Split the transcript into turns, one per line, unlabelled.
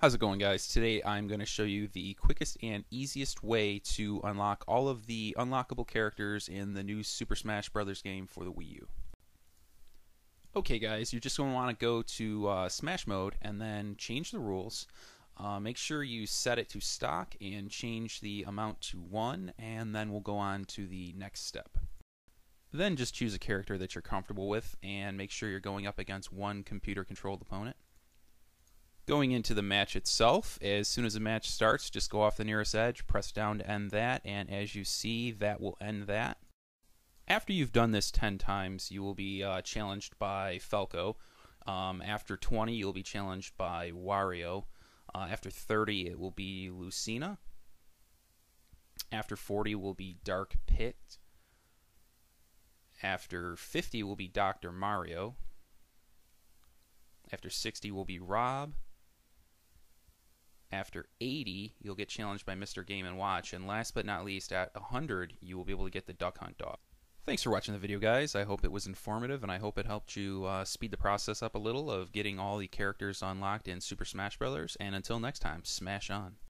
How's it going guys? Today I'm going to show you the quickest and easiest way to unlock all of the unlockable characters in the new Super Smash Bros. game for the Wii U. Okay guys, you're just going to want to go to uh, Smash Mode and then change the rules. Uh, make sure you set it to stock and change the amount to 1 and then we'll go on to the next step. Then just choose a character that you're comfortable with and make sure you're going up against one computer controlled opponent. Going into the match itself, as soon as the match starts, just go off the nearest edge, press down to end that, and as you see, that will end that. After you've done this 10 times, you will be uh, challenged by Falco. Um, after 20, you'll be challenged by Wario. Uh, after 30, it will be Lucina. After 40 will be Dark Pit. After 50 will be Dr. Mario. After 60 will be Rob. After 80, you'll get challenged by Mr. Game & Watch. And last but not least, at 100, you will be able to get the Duck Hunt dog. Thanks for watching the video, guys. I hope it was informative, and I hope it helped you uh, speed the process up a little of getting all the characters unlocked in Super Smash Bros. And until next time, smash on.